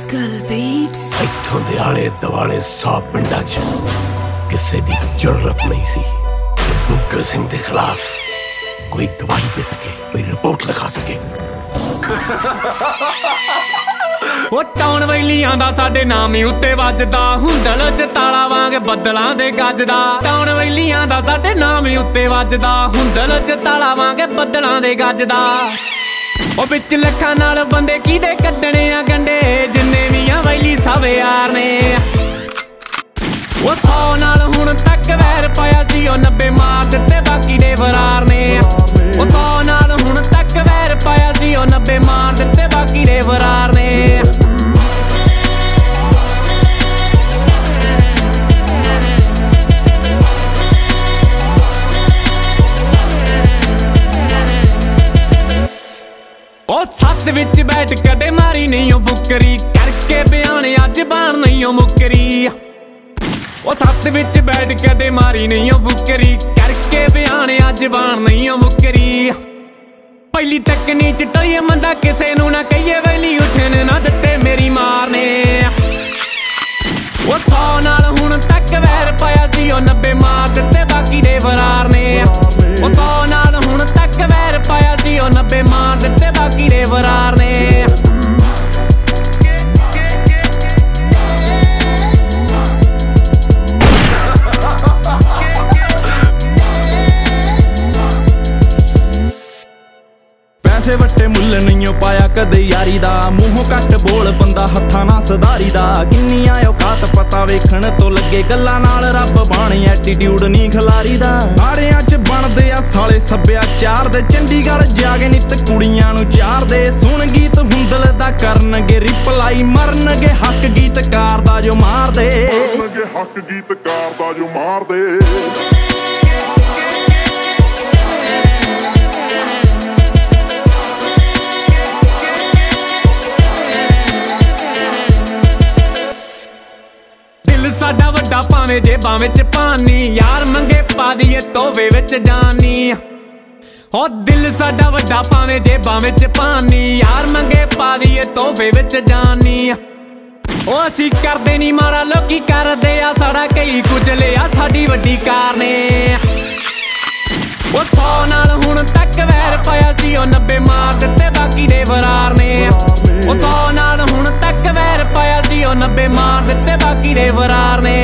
ਸਕਲ ਬੀਟਸ ਇੱਥੋਂ ਦੇ ਆਲੇ ਦੁਆਲੇ ਸੌ ਪਿੰਡਾਂ 'ਚ ਕਿਸੇ ਦੀ ਜੁਰਤ ਨਹੀਂ ਸੀ ਕਿ ਸਿੰਘ ਦੇ ਖਿਲਾਫ ਕੋਈ ਗਵਾਹੀ ਦੇ ਸਕੇ ਕੋਈ ਰਿਪੋਰਟ ਲਿਖਾ ਸਕੇ। ਉਹ ਟਾਉਣ ਵੈਲੀਆਂ ਦਾ ਸਾਡੇ ਨਾਮ ਹੀ ਉੱਤੇ ਵੱਜਦਾ। ਹੁੰਦਲ ਚ ਤਾਲਾ ਵਾਂਗ ਬੱਦਲਾਂ ਦੇ ਗੱਜਦਾ। ਟਾਉਣ ਵੈਲੀਆਂ ਦਾ ਸਾਡੇ ਨਾਮ ਹੀ ਉੱਤੇ ਵੱਜਦਾ। ਹੁੰਦਲ ਚ ਤਾਲਾ ਵਾਂਗ ਬੱਦਲਾਂ ਦੇ ਗੱਜਦਾ। ਉਹ ਵਿੱਚ ਲੱਖਾਂ ਨਾਲ ਬੰਦੇ ਕਿਹਦੇ ਕੱਢਣੇ ਆ ਗੰਡੇ? ਜਿੰਨੇ ਸੱਤ ਵਿੱਚ ਬੈਠ ਕਦੇ ਮਾਰੀ ਨਹੀਂ ਉਹ ਬੁੱਕਰੀ। ਕਰਕੇ ਬਿਆਨ ਅੱਜ ਬਾਣ ਨਹੀਂ ਉਹ ਮੁੱਕਰੀ। ਉਹ ਸੱਤ ਵਿੱਚ ਬੈਠ ਕਦੇ ਮਾਰੀ ਨਹੀਂ ਉਹ ਬੁੱਕਰੀ। ਕਰਕੇ ਬਿਆਨ ਅੱਜ ਬਾਣ ਨਹੀਂ ਉਹ ਮੁੱਕਰੀ। ਪਹਿਲੀ ਤੱਕ ਨੀ ਚਟੋਈ ਮੰਦਾ ਕਿਸੇ ਨੂੰ ਨਾ ਕਹੀਏ ਵੈਲੀ ਉੱਠਣ ਨਾ ਦਿੱਤੇ ਮੇਰੀ ਮਾਰ ਨੇ। ਉਹ ਸੌ ਨਾਲ ਹੁਣ ਤੱਕ ਵੈਰ ਪਾਇਆ ਸੀ ਉਹ 90 ਪੈਸੇ ਵੱਟੇ ਮੁੱਲ ਨਹੀਂਓ ਪਾਇਆ ਕਦੇ ਯਾਰੀ ਦਾ। ਮੂੰਹੋਂ ਕੱਟ ਬੋਲ ਬੰਦਾ ਹੱਥਾਂ ਨਾਲ ਸਦਾਰੀ ਦਾ। ਕਿੰਨੀਆਂ ਔਕਾਤ ਪਤਾ ਵੇਖਣ ਤੋਂ ਲੱਗੇ ਗੱਲਾਂ ਨਾਲ ਰੱਬ ਬਾਣੀ ਐਟੀਟਿਊਡ ਨਹੀਂ ਖਲਾਰੀ ਦਾ। ਆੜਿਆਂ 'ਚ ਬਣਦੇ ਆ ਸਾਲੇ ਸੱਭਿਆਚਾਰ ਦੇ। ਚੰਡੀਗੜ੍ਹ ਜਾ ਕੇ ਨਿੱਤ ਕੁੜੀਆਂ ਨੂੰ ਚਾਰਦੇ। ਸੁਣ ਗੀਤ ਹੁੰਦਲ ਦਾ ਕਰਨਗੇ ਰਿਪਲਾਈ ਮਰਨਗੇ, ਹੱਕ ਗੀਤਕਾਰ ਦਾ ਜੋ ਮਾਰਦੇ। ਮੰਗੇ ਹੱਕ ਗੀਤਕਾਰ ਦਾ ਜੋ ਮਾਰਦੇ। ਮੁੰਡਾ ਭਾਵੇਂ ਜੇਬਾਂ ਵਿੱਚ ਪਾਨੀ, ਯਾਰ ਮੰਗੇ ਪਾ ਦਈਏ ਤੋਵੇ ਵਿੱਚ ਜਾਨੀ। ਹੋ ਦਿਲ ਸਾਡਾ ਵੱਡਾ ਭਾਵੇਂ ਜੇਬਾਂ ਵਿੱਚ ਪਾਨੀ, ਯਾਰ ਮੰਗੇ ਪਾ ਦਈਏ ਤੋਵੇ ਵਿੱਚ ਜਾਨੀ। ਓ ਅਸੀਂ ਕਰਦੇ ਨਹੀਂ ਮਾਰਾ ਲੋਕੀ ਕਰਦੇ ਆ ਸਾਡਾ, ਕਈ ਕੁਝ ਲਿਆ ਸਾਡੀ ਵੱਡੀ ਕਾਰ ਨੇ ਉਹ ਸੌ ਨਾਲ ਹੁਣ ਤੱਕ ਵੈਰ ਪਾਇਆ ਸੀ ਉਹ 90 ਮਾਰ ਦਿੱਤੇ ਬਾਕੀ ਦੇ ਵਰਾਰ ਨੇ। ਉਹ ਸੌ ਨਾਲ ਹੁਣ ਤੱਕ ਵੈਰ ਪਾਇਆ ਸੀ ਉਹ 90 ਮਾਰ ਦਿੱਤੇ ਬਾਕੀ ਦੇ ਵਰਾਰ ਨੇ।